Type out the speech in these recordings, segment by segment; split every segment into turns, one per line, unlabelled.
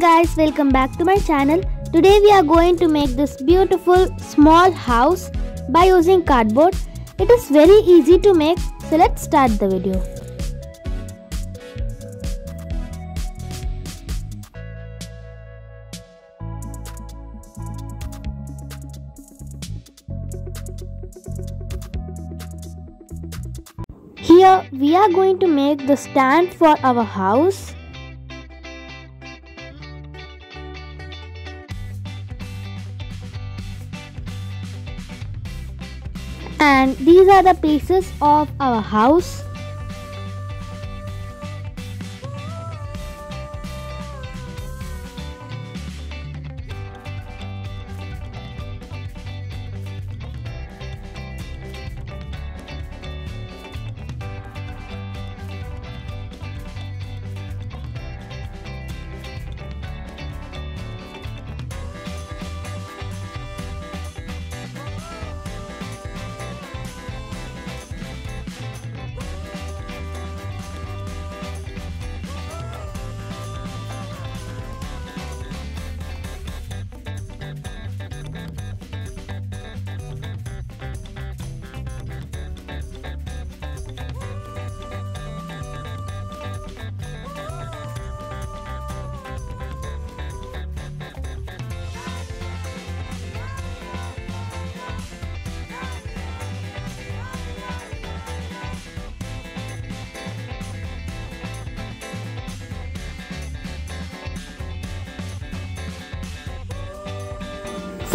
Guys, welcome back to my channel. Today we are going to make this beautiful small house by using cardboard. It is very easy to make, so let's start the video. Here we are going to make the stand for our house. And these are the pieces of our house.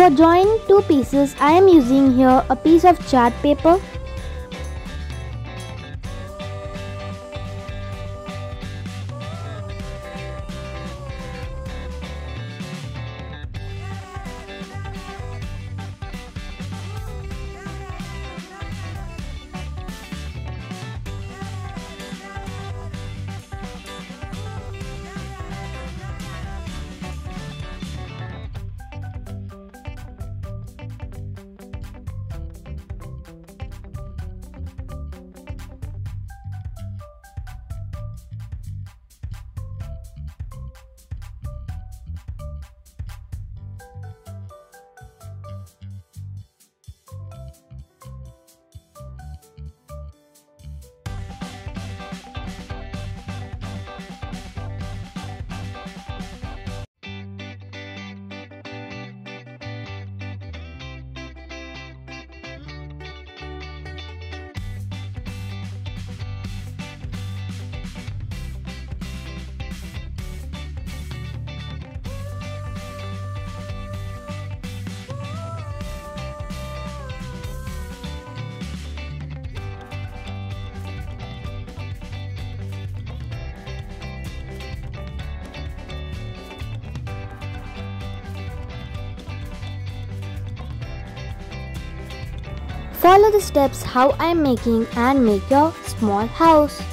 For joining two pieces, I am using here a piece of chart paper. Follow the steps how I am making and make your small house.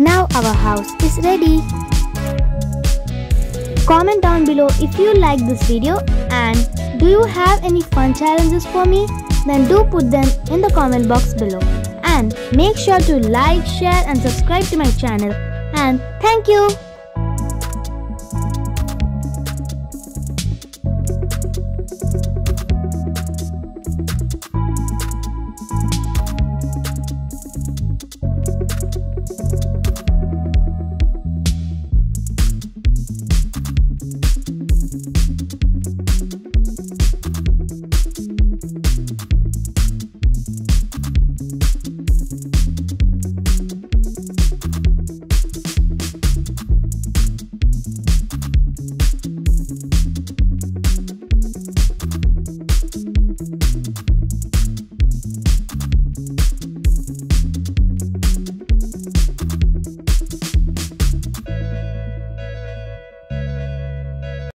Now our house is ready. Comment down below if you like this video and do you have any fun challenges for me? Then do put them in the comment box below. And make sure to like, share and subscribe to my channel. And thank you.